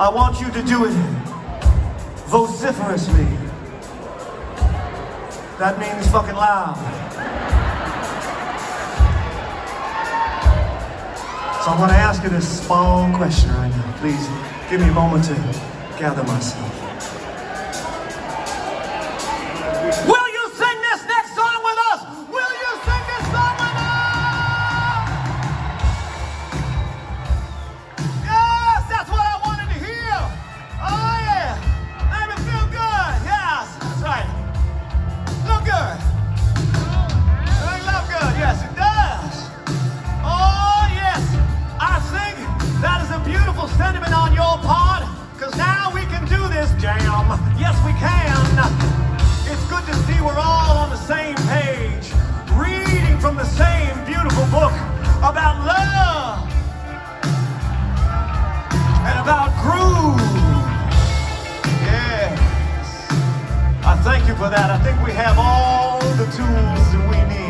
I want you to do it vociferously. That means fucking loud. So I'm gonna ask you this small question right now. Please give me a moment to gather myself. Part. Cause now we can do this jam. Yes, we can. It's good to see we're all on the same page, reading from the same beautiful book about love and about groove. Yes. I thank you for that. I think we have all the tools that we need